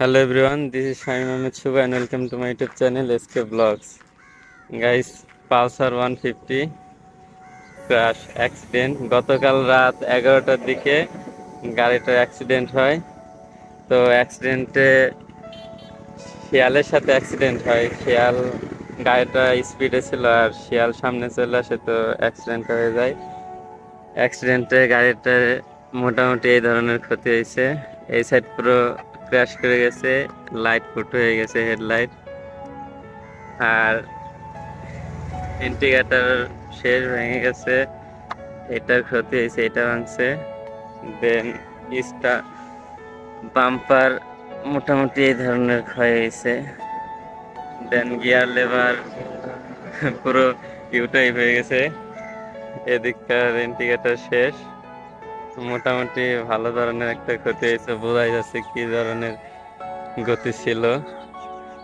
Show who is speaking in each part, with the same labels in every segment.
Speaker 1: Hello everyone, this is Shaim Ahmed Shubha and welcome to my YouTube channel SK Vlogs. Guys, Pulsar 150 crash accident. গতকাল রাত এগারোটার দিকে গাড়িটার accident হয়। তো অ্যাক্সিডেন্টে শিয়ালের সাথে অ্যাক্সিডেন্ট হয়। শিয়াল গাড়িটা স্পিডে ছিল আর শিয়াল সামনে চলে আসে তো অ্যাক্সিডেন্ট হয়ে যায়। অ্যাক্সিডেন্টে গাড়িটা মোটামুটি এই ধরনের ক্ষতি হয়েছে। এই সাইড পুরো ক্র্যাশ করে গেছে লাইট ফুট হয়ে গেছে হেডলাইট আর ইন্ডিকেটার শেষ ভেঙে গেছে, এটার ক্ষতি হয়েছে, এটা ভাঙছে। দেন ইস্টা বাম্পার মোটামুটি এই ধরনের ক্ষয় হয়েছে। দেন গিয়ার লেবার পুরো ইউটাইপ হয়ে গেছে। এদিককার ইন্ডিকেটার শেষ। মোটামুটি ভালো ধরনের একটা ক্ষতি হয়েছে, বোঝাই যাচ্ছে কি ধরনের গতি ছিল।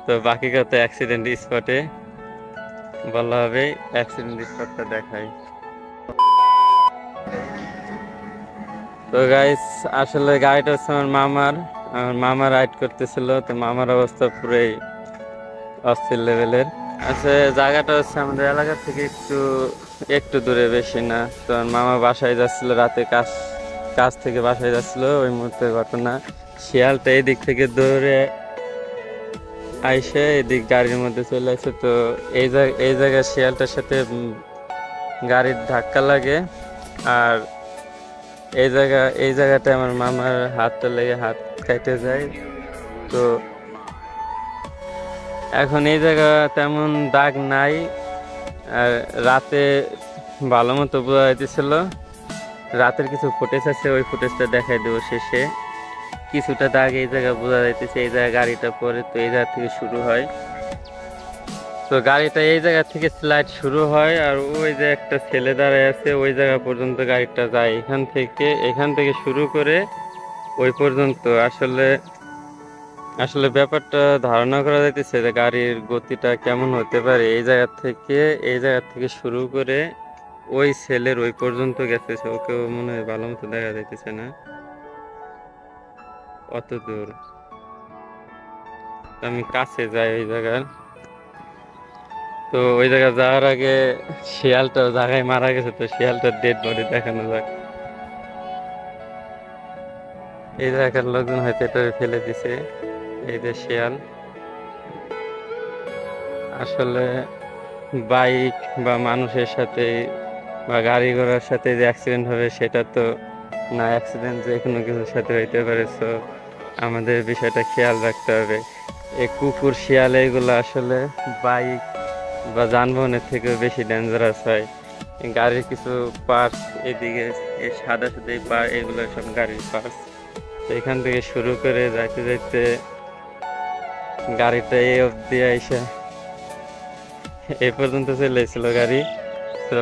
Speaker 1: তো বাকি কথা অ্যাক্সিডেন্ট স্পটে বলা হবে অ্যাক্সিডেন্ট স্পটটা দেখাই। তো গাইস আসলে গাড়িটা হচ্ছে আমার মামার। আমার মামা রাইড করতেছিল, তো মামার অবস্থা পুরোই অস্থির লেভেলের আচ্ছা জায়গাটা হচ্ছে আমাদের এলাকা থেকে একটু একটু দূরে বেশি না। তো মামা বাসায় যাচ্ছিল, রাতে কাজ কাজ থেকে বাসায় যাচ্ছিল, ওই মুহূর্তে ঘটনা। শিয়ালটা এই দিক থেকে দৌড়ে আইসে, এদিক গাড়ির মধ্যে চলে আসে। তো এই এই জায়গায় শিয়ালটার সাথে গাড়ির ধাক্কা লাগে। আর এই জায়গা, এই জায়গাটায় আমার মামার হাতটা লেগে হাত কেটে যায়। তো এখন এই জায়গা তেমন দাগ নাই। আর রাতে ভালো মতো বোঝা যাইতেছিল। রাতের কিছু ফুটেজ আছে, ওই ফুটেজটা দেখাই দেবো শেষে। কিছুটা দাগ এই জায়গায় বোঝা যাইতেছে, এই জায়গায় গাড়িটা পরে তো এই জায়গা থেকে শুরু হয়। তো গাড়িটা এই জায়গা থেকে স্লাইড শুরু হয়, আর ওই যে একটা ছেলে দাঁড়ায় আছে, ওই জায়গা পর্যন্ত গাড়িটা যায়। এখান থেকে এখান থেকে শুরু করে ওই পর্যন্ত। আসলে আসলে ব্যাপারটা ধারণা করা যাইতেছে যে গাড়ির গতিটা কেমন হতে পারে। এই জায়গা থেকে, এই জায়গা থেকে শুরু করে ওই ছেলের ওই পর্যন্ত গেছে, ওকেও মনে হয় ভালো মতো দেখা যাইতেছে না। অত দূর। আমি কাছে যাই ওই জায়গার। তো ওই জায়গা যাওয়ার আগে শিয়ালটা জায়গায় মারা গেছে, তো শিয়ালটার ডেড বডি দেখানো যাক। এই জায়গার লোকজন হয়তো এটা ফেলে দিছে, এই যে শিয়াল। আসলে বাইক বা মানুষের সাথে বা গাড়ি ঘোড়ার সাথে যে অ্যাক্সিডেন্ট হবে, সেটা তো না অ্যাক্সিডেন্ট যে কোনো কিছুর সাথে হইতে পারে। তো আমাদের বিষয়টা খেয়াল রাখতে হবে। এই কুকুর, শিয়াল, এগুলো আসলে বাইক বা যানবাহনের থেকে বেশি ডেঞ্জারাস হয়। গাড়ির কিছু পার্টস এদিকে, এই সাদা সাদা পা, এগুলো সব গাড়ির পার্টস তো এখান থেকে শুরু করে যাইতে যাইতে গাড়িটা এই অবধি আইসা এই পর্যন্ত চলে এসেছিল গাড়ি। তো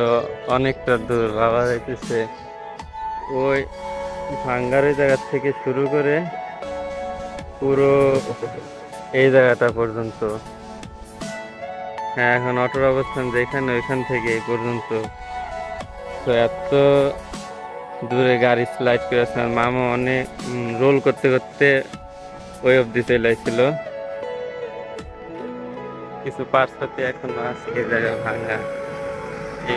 Speaker 1: অনেকটা দূর ভাবা যাইতেছে। ওই ভাঙ্গার জায়গা থেকে শুরু করে পুরো এই জায়গাটা পর্যন্ত। হ্যাঁ এখন অটোর অবস্থান যেখানে ওইখান থেকে এই পর্যন্ত। তো এত দূরে গাড়ি স্লাইড করেছে মামা অনেক রোল করতে করতে ওই অবধি চলে আসছিল। কিছু পার্টস এখনও এই জায়গায় তো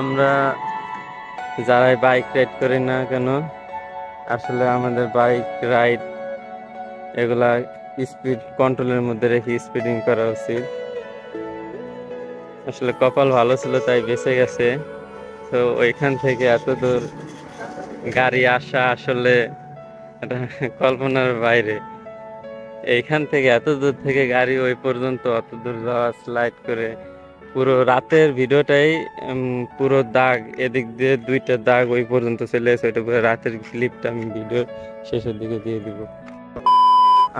Speaker 1: আমরা যারাই বাইক রাইড করি না কেন, আসলে আমাদের বাইক রাইড এগুলা স্পিড কন্ট্রোলের মধ্যে রেখে স্পিডিং করা উচিত। আসলে কপাল ভালো ছিল, তাই বেঁচে গেছে। তো ওইখান থেকে এত দূর গাড়ি আসা আসলে কল্পনার বাইরে। এইখান থেকে এত দূর থেকে গাড়ি ওই পর্যন্ত অত দূর যাওয়া স্লাইড করে পুরো রাতের ভিডিওটাই পুরো দাগ, এদিক দিয়ে দুইটা দাগ ওই পর্যন্ত চলে এসে ওইটা পুরো রাতের ক্লিপটা আমি ভিডিও শেষের দিকে দিয়ে দিব।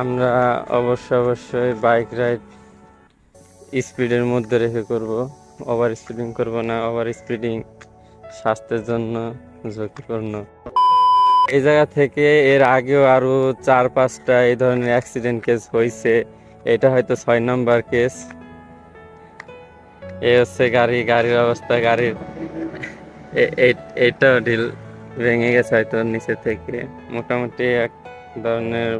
Speaker 1: আমরা অবশ্য অবশ্যই বাইক রাইড স্পিডের মধ্যে রেখে করব। ওভার স্পিডিং করব না ওভার স্পিডিং স্বাস্থ্যের জন্য ঝুঁকিপূর্ণ। এই জায়গা থেকে এর আগেও আরও চার পাঁচটা এই ধরনের অ্যাক্সিডেন্ট কেস হয়েছে এটা হয়তো ছয় নম্বর কেস এ হচ্ছে গাড়ি, গাড়ির অবস্থা, গাড়ির এ- এই- এইটাও ঢিল ভেঙে গেছে হয়তো নিচে থেকে। মোটামুটি এক ধরনের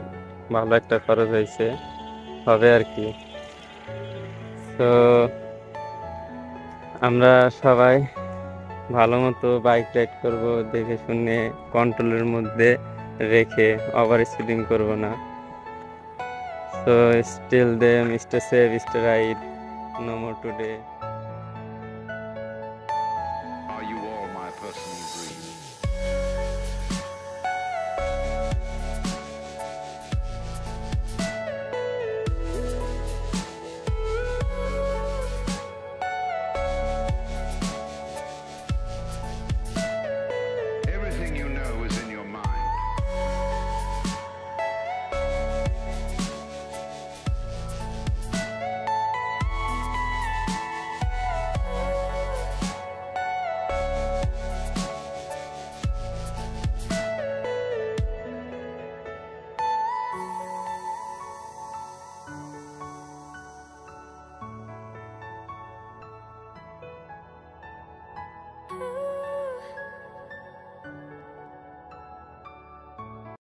Speaker 1: ভালো একটা খরচ হয়েছে হবে আর কি। তো আমরা সবাই ভালো মতো বাইক রাইড করব, দেখে শুনে কন্ট্রোলের মধ্যে রেখে ওভার স্পিডিং করব না। So still them stay safe stay ride no more today